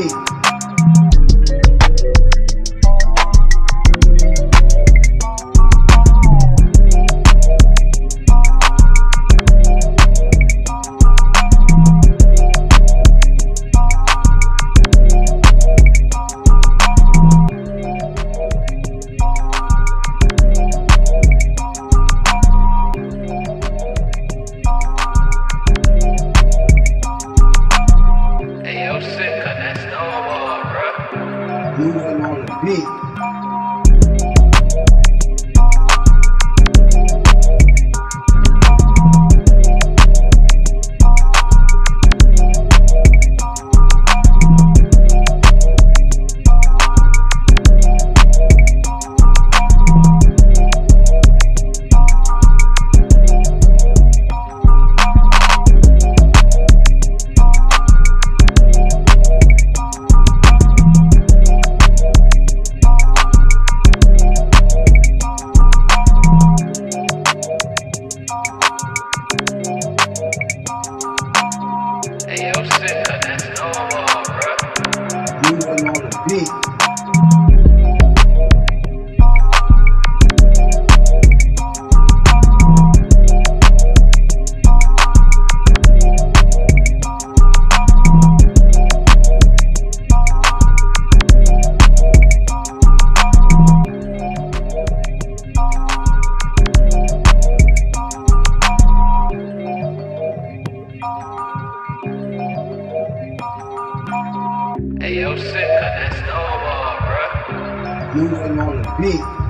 beat. me. Bruh. Moving on the yo, sick, cut that snowball, bruh. Moving on the beat.